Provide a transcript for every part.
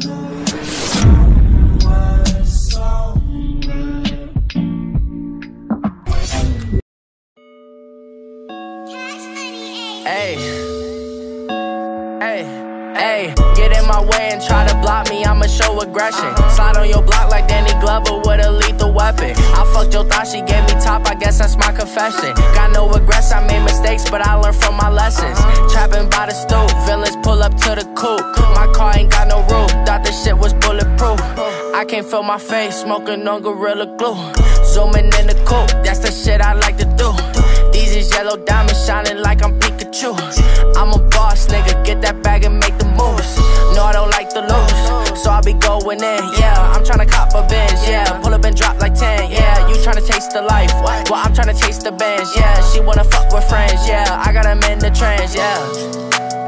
Hey, hey, hey, get in my way and try to block me, I'ma show aggression. Slide on your block like Danny Glover with a lethal weapon. I fucked your thought, she gave me top, I guess that's my confession. Got no regrets, I made mistakes, but I learned from my lessons. Trapping by the stoop, villains pull up to the coupe. I feel my face, smoking on Gorilla Glue. Zooming in the coupe, that's the shit I like to do. These is yellow diamonds shining like I'm Pikachu. I'm a boss, nigga, get that bag and make the moves. No, I don't like to lose, so I'll be going in. Yeah, I'm trying to cop a Benz. Yeah, pull up and drop like 10. Yeah, you trying to taste the life. Well, I'm trying to taste the bands. Yeah, she wanna fuck with friends. Yeah, I got them in the trends. Yeah.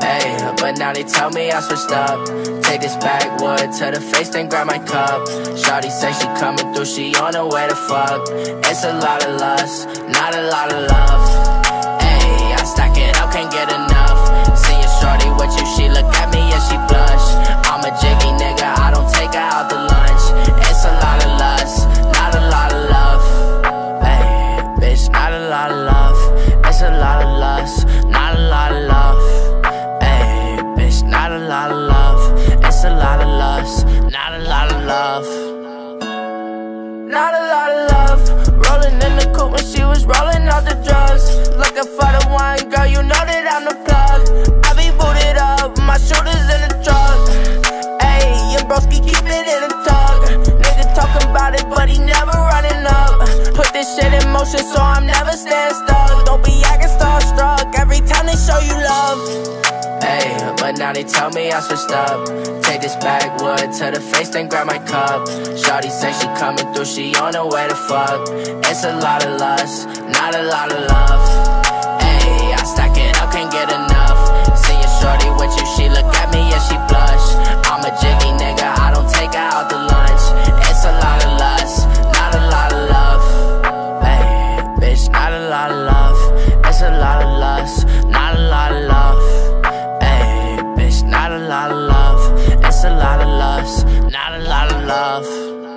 Hey, but now they tell me I switched up. Take this backwood to the face, then grab my cup. Shawty say she coming through, she on her way to fuck. It's a lot of lust, not a lot of love. Hey, I stack it up, can't get enough. Seeing Shorty with you, she look at me so I'm never stand stuck. Don't be acting starstruck every time they show you love. Hey, but now they tell me I switched up. Take this backwood to the face, then grab my cup. Shawty say she coming through, she on her way to fuck. It's a lot of lust, not a lot of love. love.